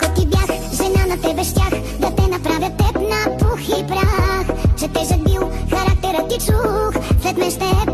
Ако ти бях жена на тебе щях Да те направя теб на пух и прах. Че тежък бил характера ти чух След мен ще е